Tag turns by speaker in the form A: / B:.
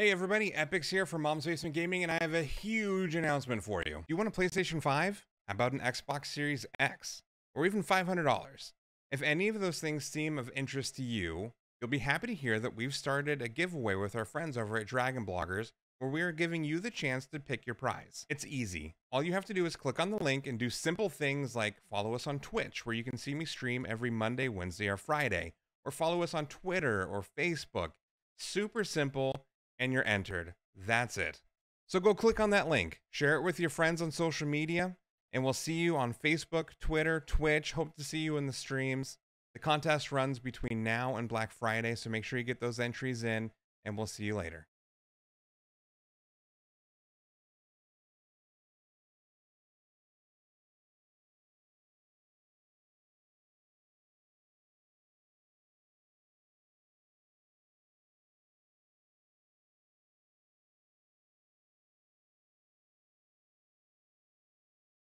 A: Hey everybody, Epix here from Mom's Basement Gaming, and I have a huge announcement for you. You want a PlayStation 5? How about an Xbox Series X? Or even $500? If any of those things seem of interest to you, you'll be happy to hear that we've started a giveaway with our friends over at Dragon Bloggers, where we are giving you the chance to pick your prize. It's easy. All you have to do is click on the link and do simple things like follow us on Twitch, where you can see me stream every Monday, Wednesday, or Friday, or follow us on Twitter or Facebook. Super simple and you're entered. That's it. So go click on that link, share it with your friends on social media, and we'll see you on Facebook, Twitter, Twitch. Hope to see you in the streams. The contest runs between now and Black Friday, so make sure you get those entries in, and we'll see you later.